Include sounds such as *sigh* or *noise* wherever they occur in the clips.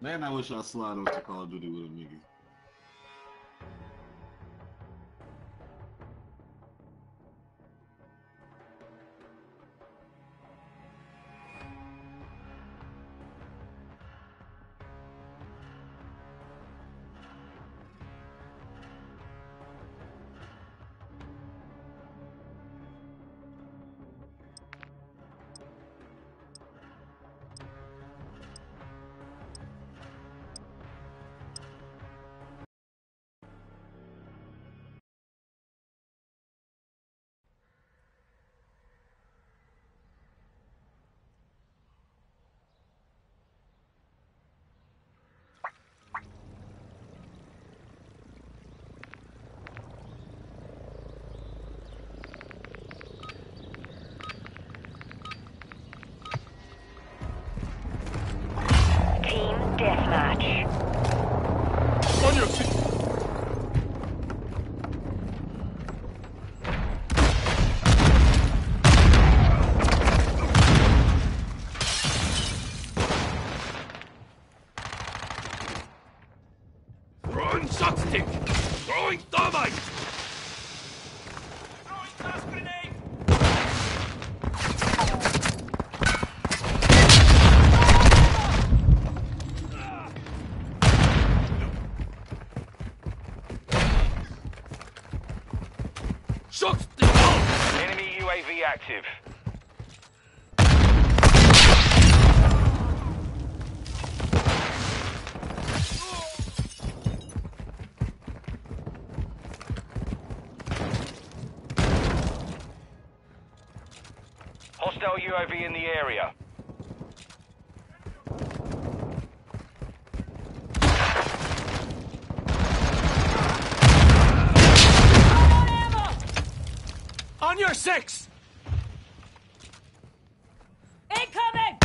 Man, I wish I slide on to Call of Duty with a nigga. Shot stick! Enemy UAV active. Hostile UAV in the area. On your six! Incoming!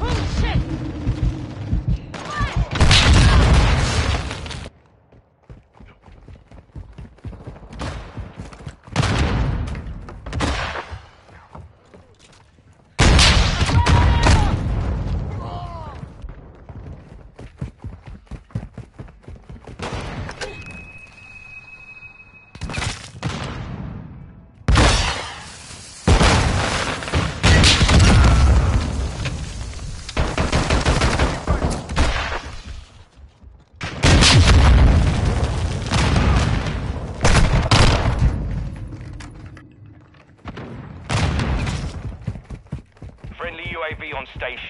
Oh shit! Friendly UAV on station.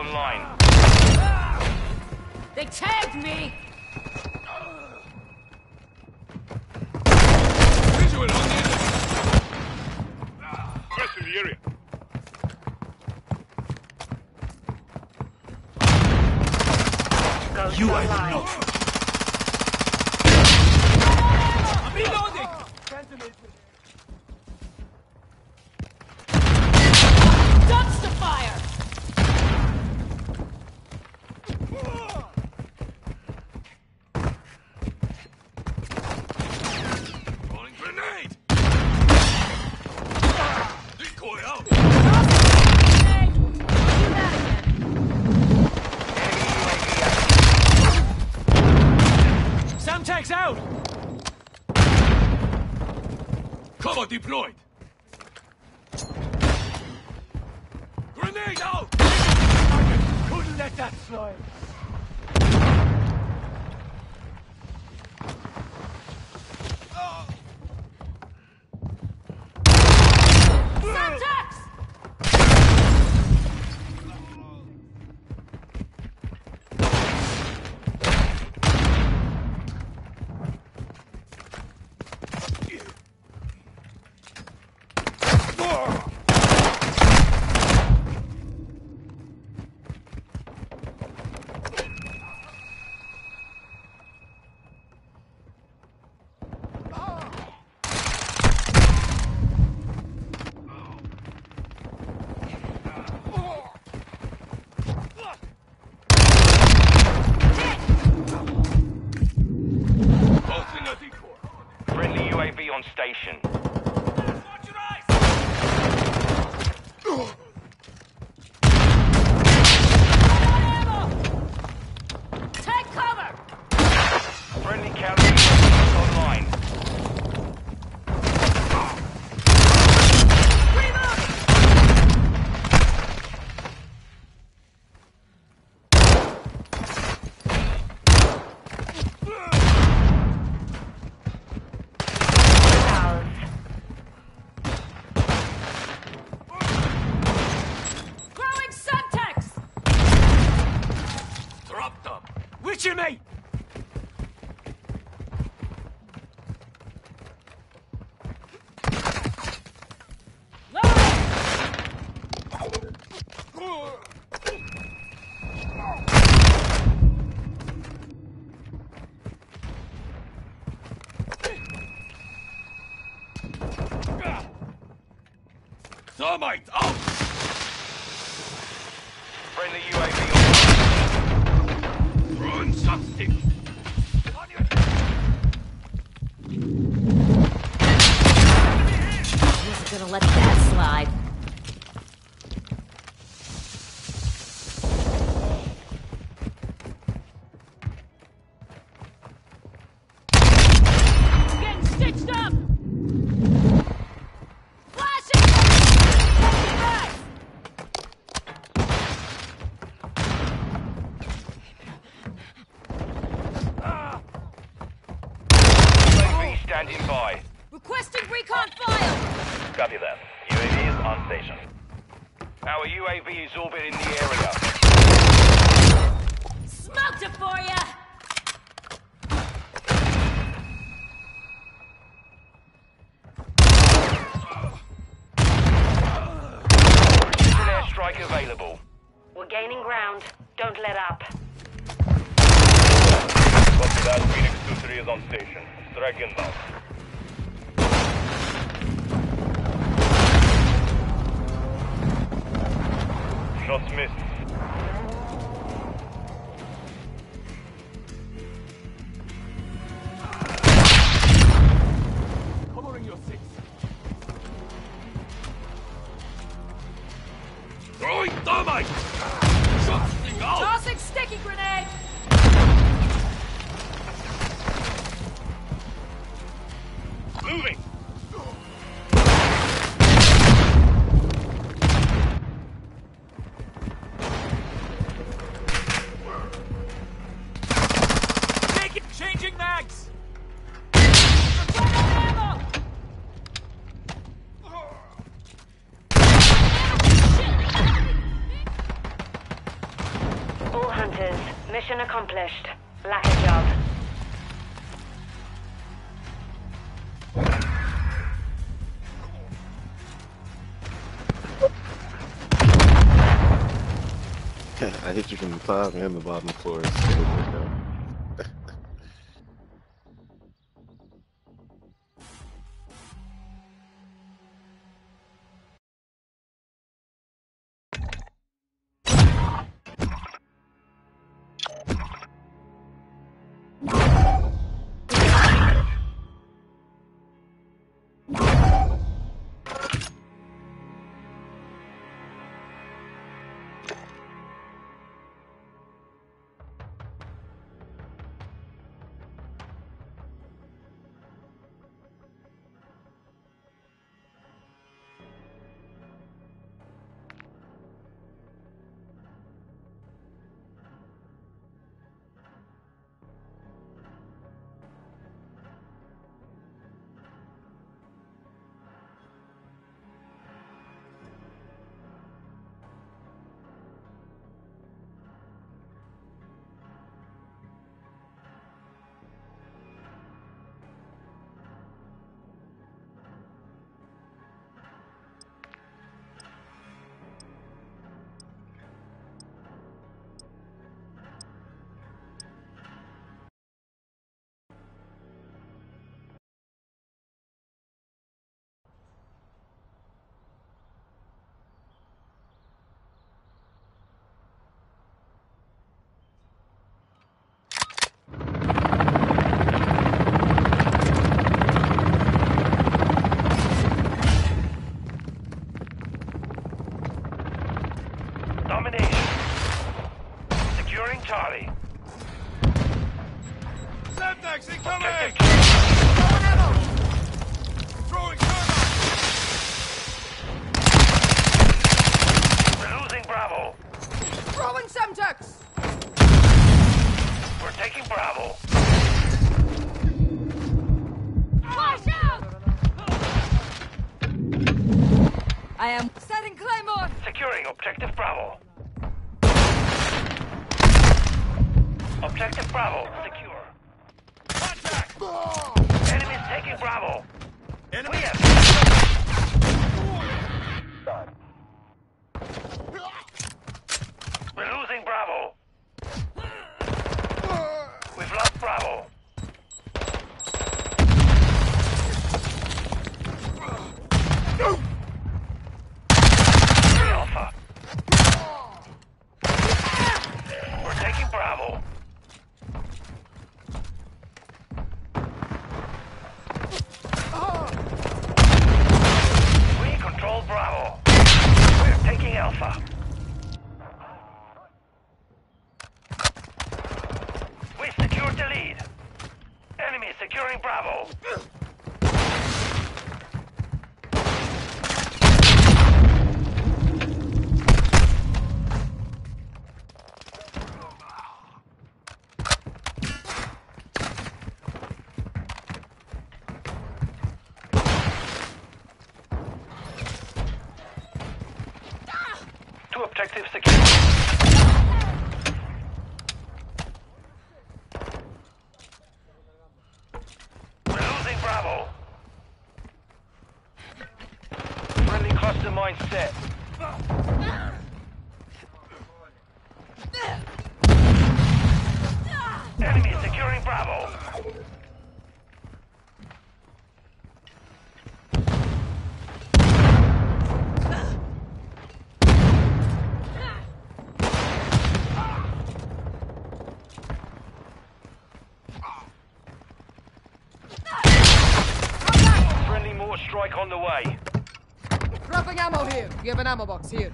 online. They tagged me! station. Oh my strike available. We're gaining ground. Don't let up. Copy that. Phoenix 2-3 is on station. Strike inbound. Shots missed. accomplished. Lack a job. *laughs* I hit you from the top and the bottom floor. You have an ammo box here.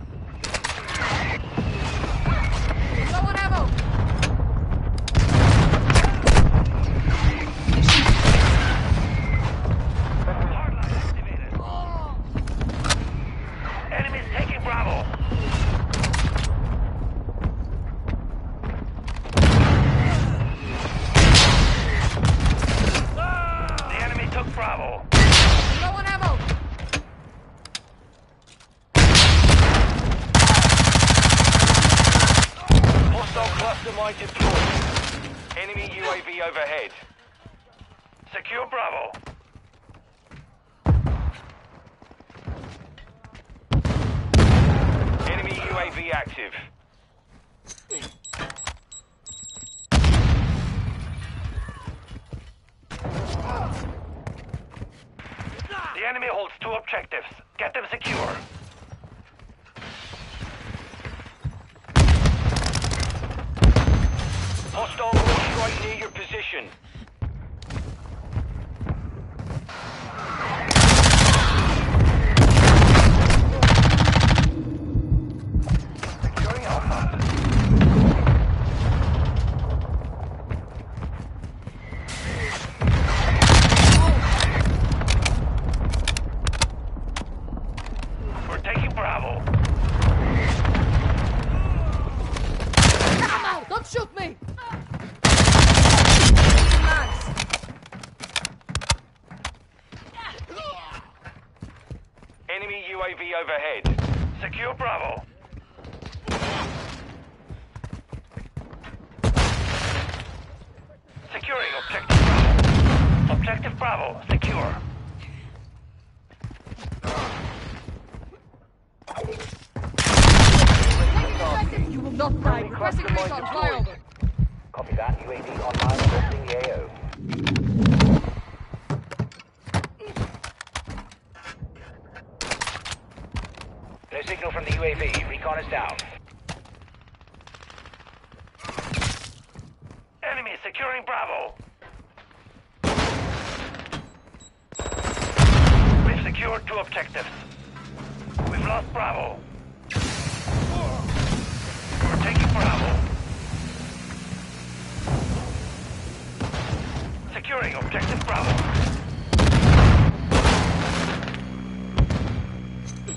Mine deployed. Enemy UAV overhead. Secure Bravo. Enemy UAV active. The enemy holds two objectives. Get them secure. Hostile right near your position. Securing Alpha. We're taking Bravo. Ammo. Don't shoot me. Taking lands. Enemy UAV overhead. Secure Bravo. Securing objective Bravo. Objective Bravo, secure. Objective, You will not die. Requesting recon flyover. Copy that. UAV online approaching the AO. No signal from the UAV. Recon is down. Enemy securing Bravo. We've secured two objectives. We've lost Bravo. We're taking Bravo. Securing objective Bravo.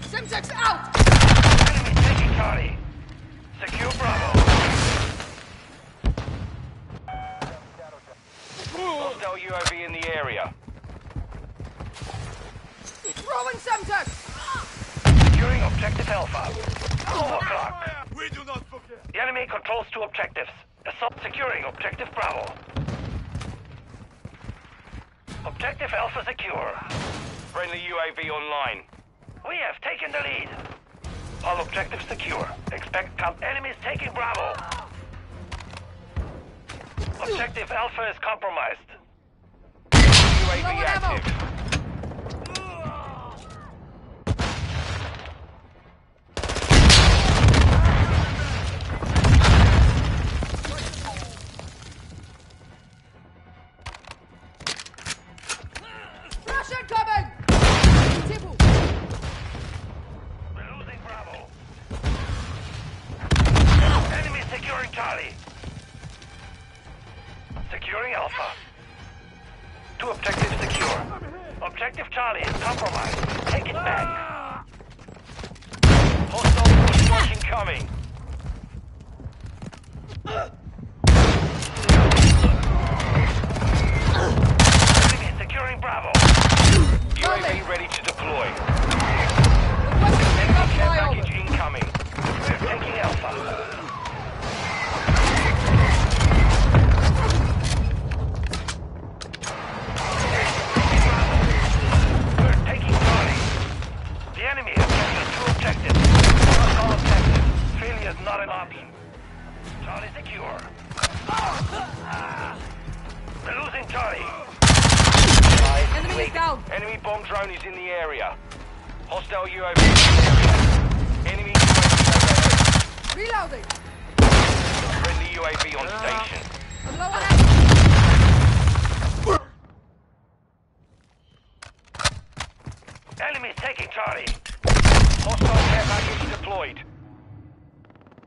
Semtex out. Enemy taking Charlie. Secure Bravo. Hostile UAV in the area. Throwing Semtex. Securing objective Alpha. Four o'clock. We do not forget. The enemy controls two objectives. Assault securing objective Bravo. Objective Alpha secure. Friendly UAV online. We have taken the lead. All objectives secure. Expect com- enemies taking Bravo. Objective Alpha is compromised. UAV Lower ammo. active. Not an option. Charlie secure. We're losing Charlie. Enemy is down. Enemy bomb drone is in the area. Hostile UAV in the area. Enemy UAV Reloading. Friendly UAV on station. I'm low on. Enemy taking Charlie. Hostile care package deployed.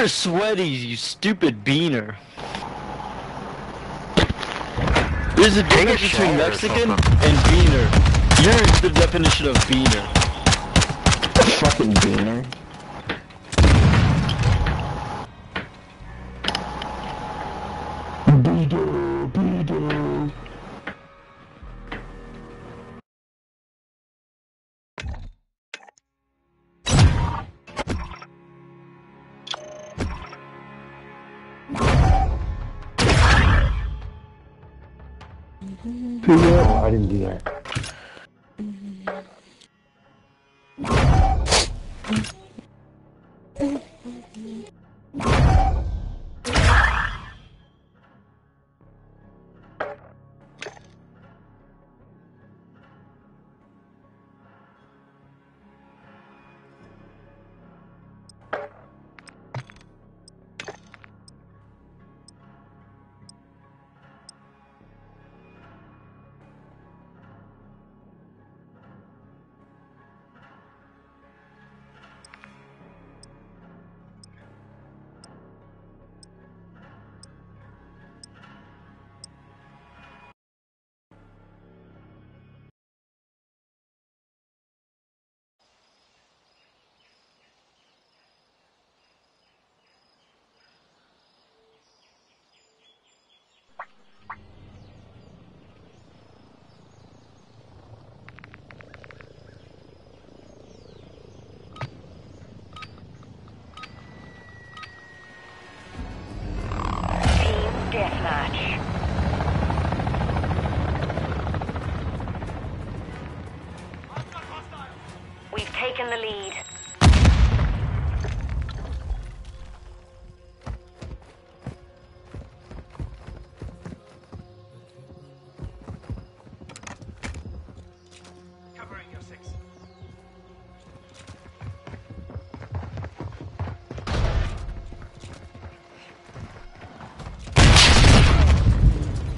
You're sweaty, you stupid beaner. There's a difference between Mexican and beaner. You're the definition of beaner. Fucking beaner. I didn't do that.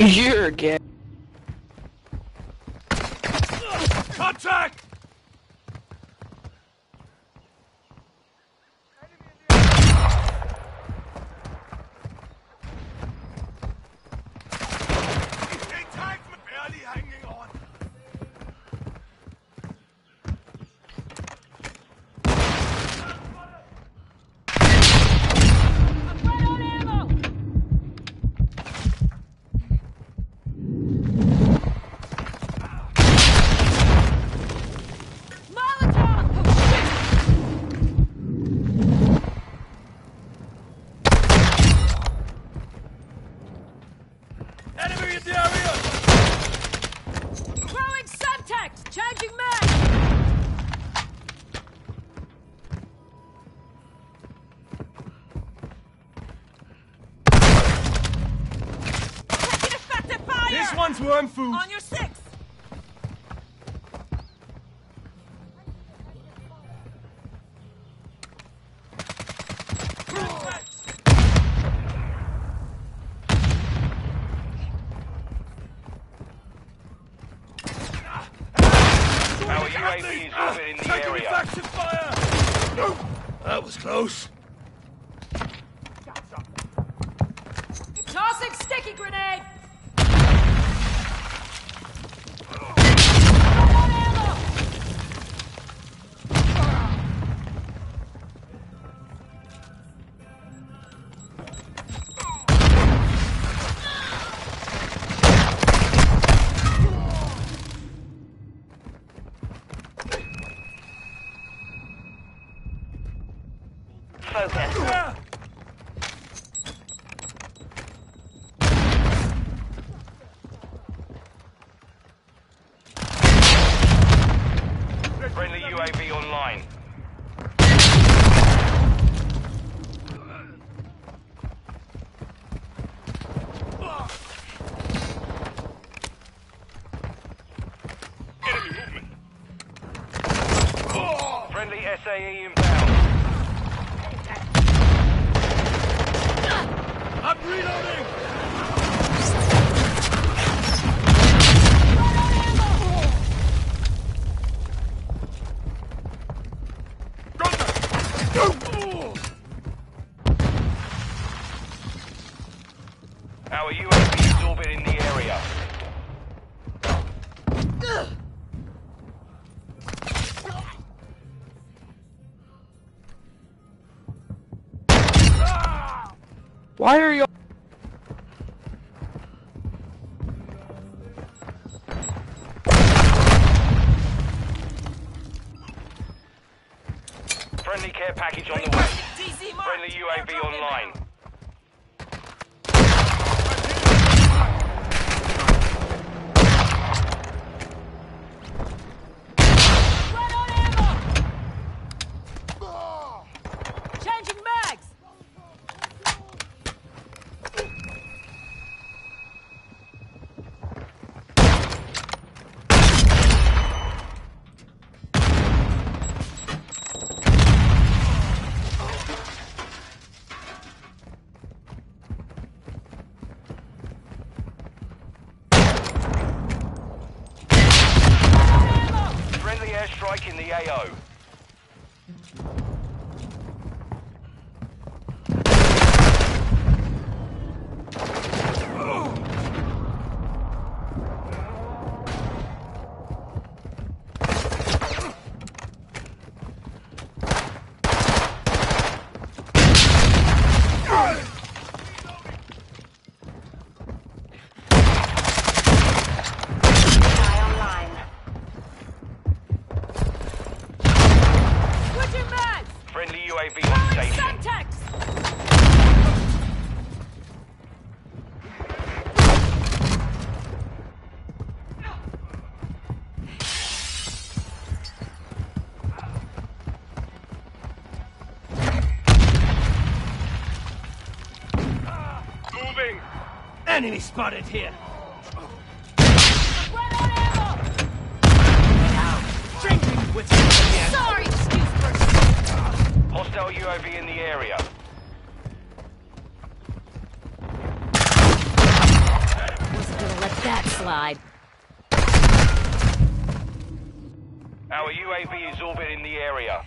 You're again. Food. On your UAV online. Enemy spotted here. Sorry, excuse me. Hostile UAV in the area. Wasn't gonna let that slide. Our UAV is orbiting the area.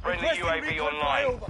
Friendly UAV online.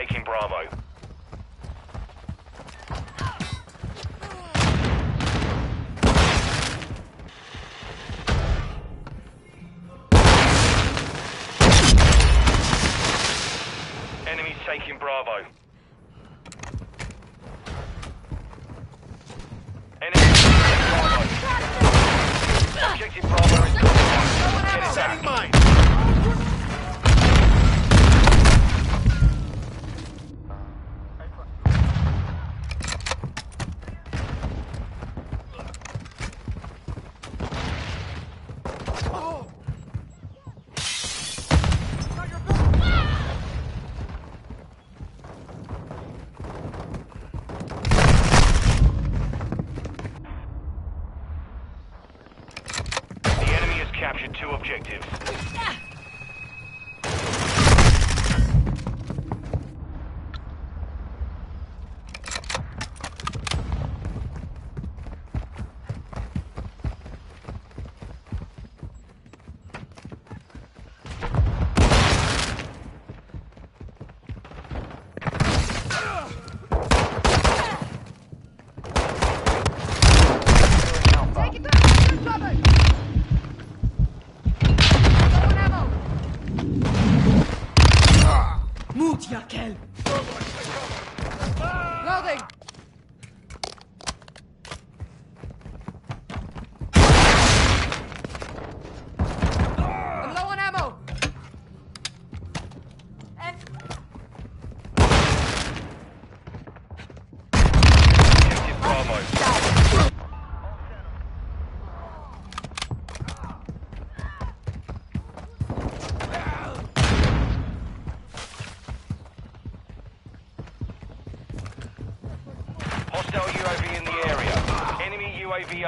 Taking Bravo. Enemies taking Bravo. Enemies taking Bravo. Objective Bravo is. Get it back.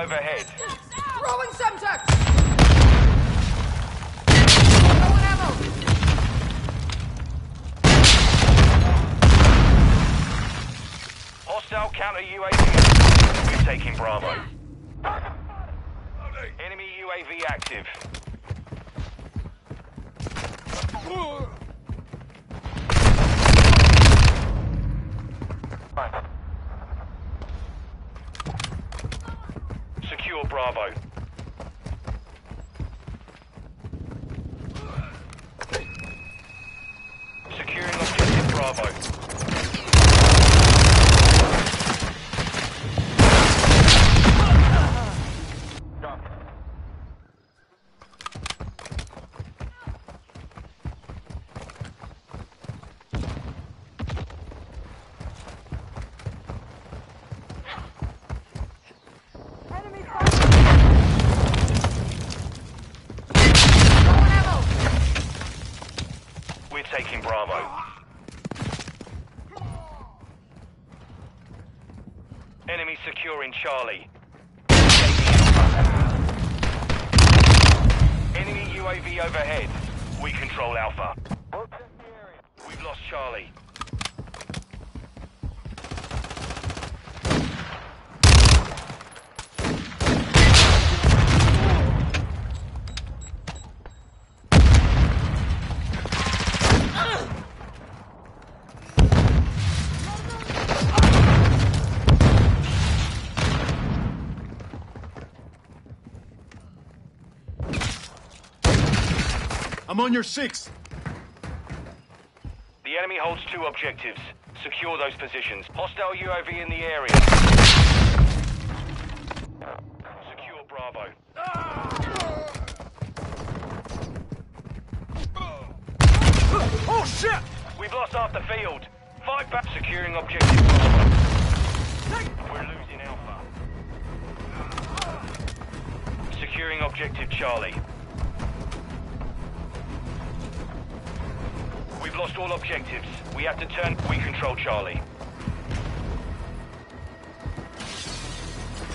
Overhead. Throwing Semtex! Low ammo! Hostile counter UAV. We're taking Bravo. Enemy UAV active. Secure Bravo. Securing objective Bravo. Enemy fire! Low on ammo! We're taking Bravo. Enemy securing Charlie. Enemy UAV overhead. We control Alpha. We've lost Charlie. I'm on your six. The enemy holds two objectives. Secure those positions. Hostile UAV in the area. Secure Bravo. Oh shit! We've lost half the field. Fight back. Securing objective Bravo. We're losing Alpha. Securing objective Charlie. We've lost all objectives. We have to turn. We control Charlie.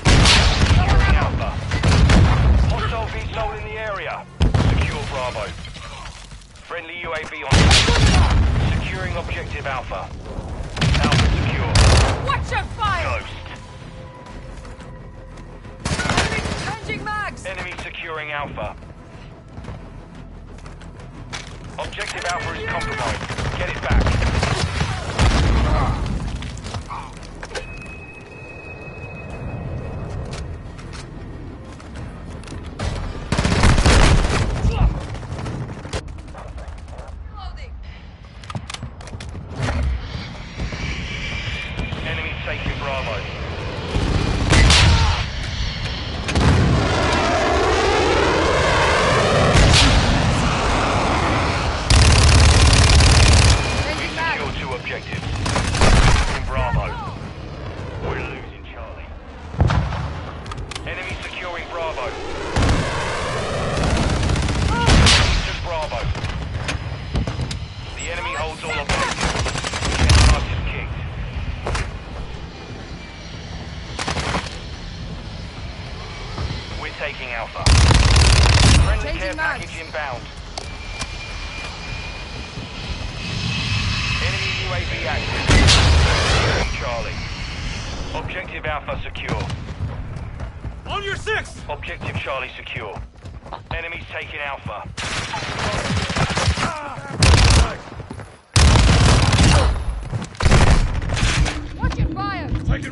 Securing Alpha. Hostile VTOL in the area. Secure Bravo. Friendly UAV on. Securing objective Alpha. Alpha secure. Watch your fire! Ghost. Enemy changing mags! Enemy securing Alpha. Objective Alpha is compromised. Get it back.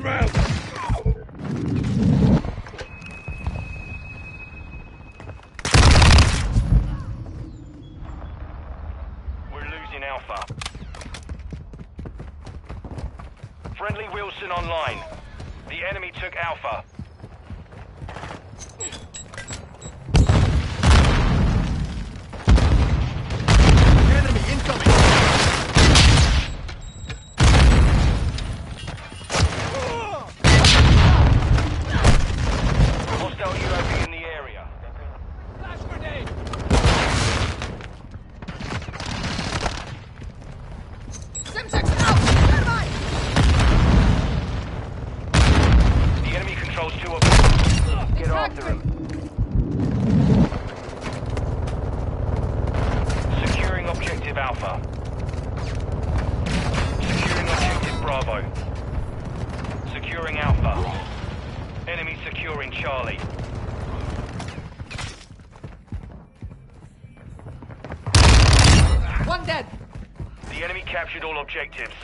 round! We're losing Alpha. Friendly Wheelson online. The enemy took Alpha. objectives.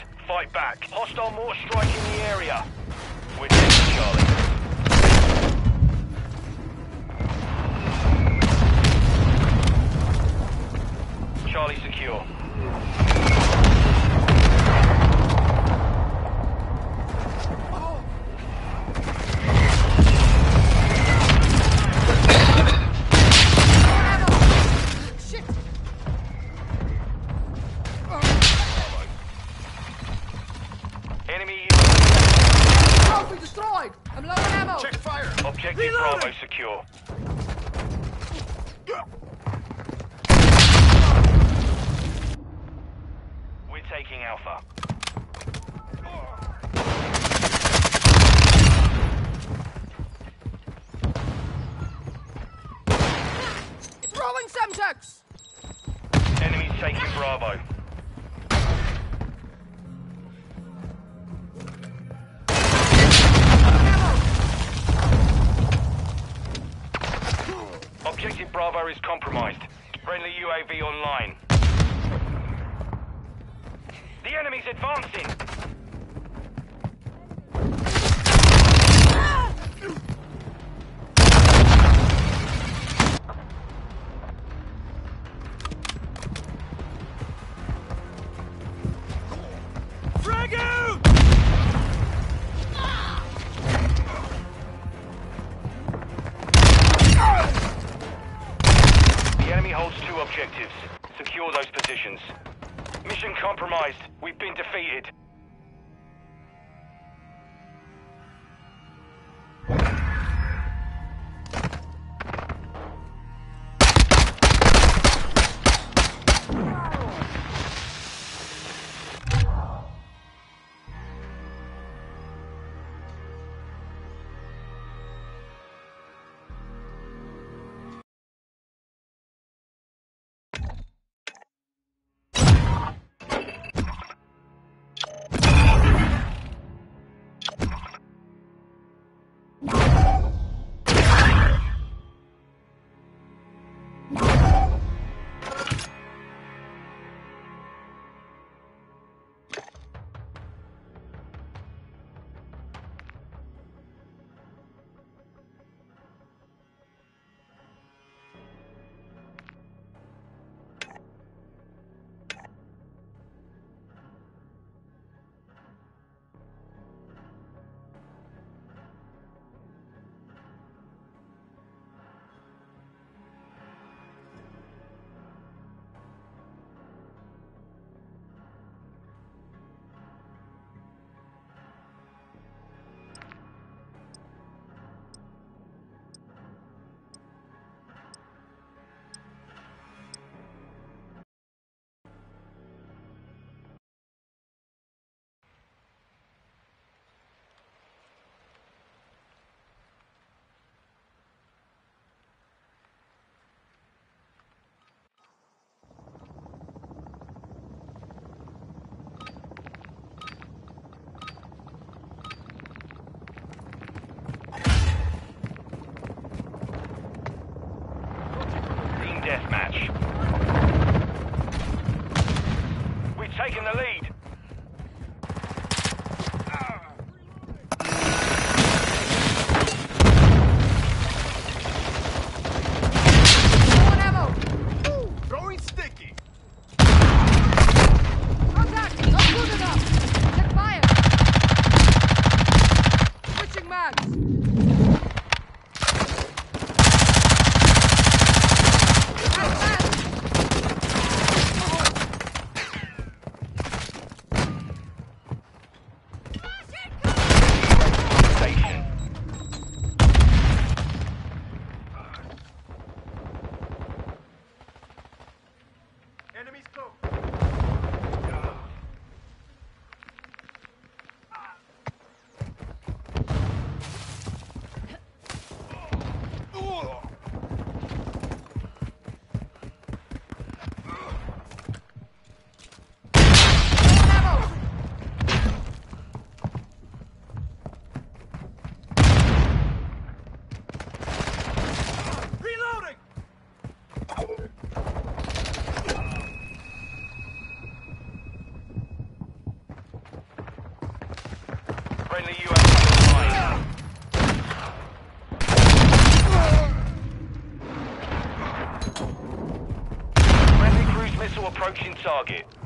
Target.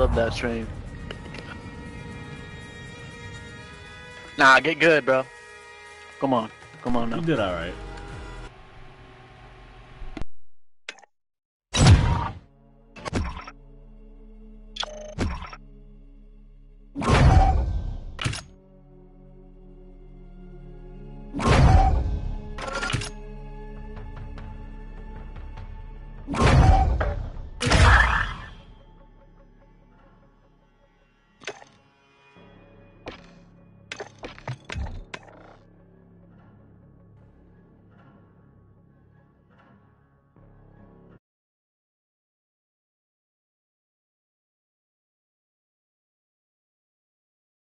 love that stream. Nah, get good, bro. Come on. Come on now. You did alright.